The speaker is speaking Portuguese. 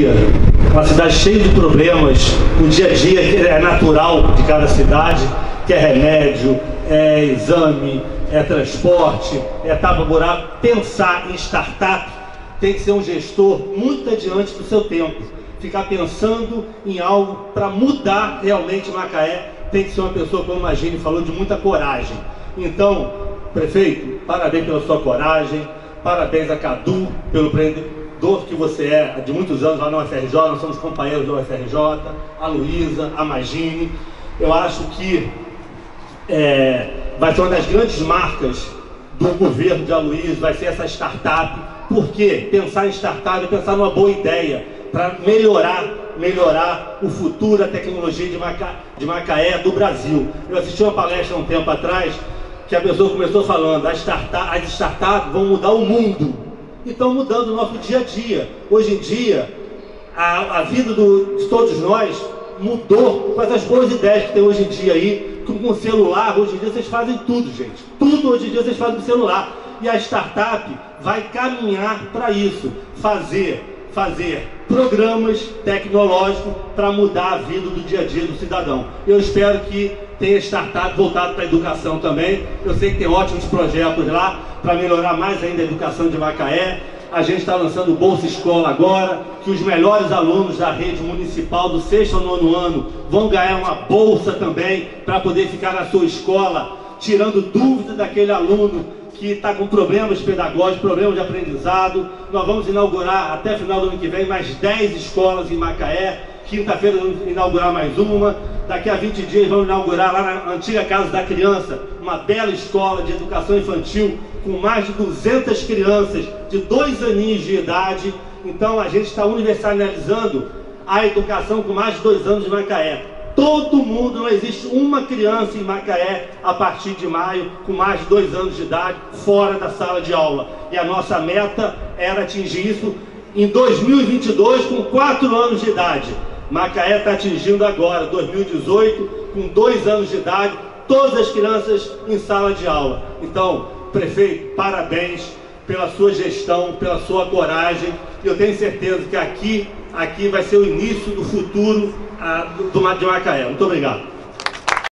dia, uma cidade cheia de problemas, o dia a dia é natural de cada cidade, que é remédio, é exame, é transporte, é tapa-buraco. Pensar em startup tem que ser um gestor muito adiante do seu tempo. Ficar pensando em algo para mudar realmente Macaé tem que ser uma pessoa, como a Gine falou, de muita coragem. Então, prefeito, parabéns pela sua coragem, parabéns a Cadu pelo empreendedor que você é de muitos anos lá na UFRJ, nós somos companheiros da UFRJ, a Luísa, a Magine. Eu acho que é, vai ser uma das grandes marcas do governo de Aloysio, vai ser essa startup. Por quê? Pensar em startup é pensar numa boa ideia para melhorar, melhorar o futuro, a tecnologia de, Maca, de Macaé, do Brasil. Eu assisti uma palestra um tempo atrás que a pessoa começou falando, as, startup, as startups vão mudar o mundo. E estão mudando o nosso dia a dia. Hoje em dia, a, a vida do, de todos nós mudou com essas boas ideias que tem hoje em dia aí, com o celular, hoje em dia vocês fazem tudo, gente. Tudo hoje em dia vocês fazem no celular. E a startup vai caminhar para isso, fazer, fazer programas tecnológicos para mudar a vida do dia a dia do cidadão. Eu espero que tenha startup voltado para a educação também. Eu sei que tem ótimos projetos lá para melhorar mais ainda a educação de Macaé. A gente está lançando o Bolsa Escola agora, que os melhores alunos da rede municipal do sexto ao nono ano vão ganhar uma bolsa também para poder ficar na sua escola, tirando dúvidas daquele aluno que está com problemas pedagógicos, problemas de aprendizado. Nós vamos inaugurar até final do ano que vem mais 10 escolas em Macaé. Quinta-feira vamos inaugurar mais uma. Daqui a 20 dias vamos inaugurar lá na antiga Casa da Criança, uma bela escola de educação infantil com mais de 200 crianças de dois aninhos de idade. Então a gente está universalizando a educação com mais de dois anos de Macaé. Todo mundo, não existe uma criança em Macaé a partir de maio com mais de dois anos de idade fora da sala de aula. E a nossa meta era atingir isso em 2022 com quatro anos de idade. Macaé está atingindo agora, 2018, com dois anos de idade, todas as crianças em sala de aula. Então, prefeito, parabéns pela sua gestão, pela sua coragem. Eu tenho certeza que aqui, aqui vai ser o início do futuro ah, do, do, de Macaé. Muito obrigado.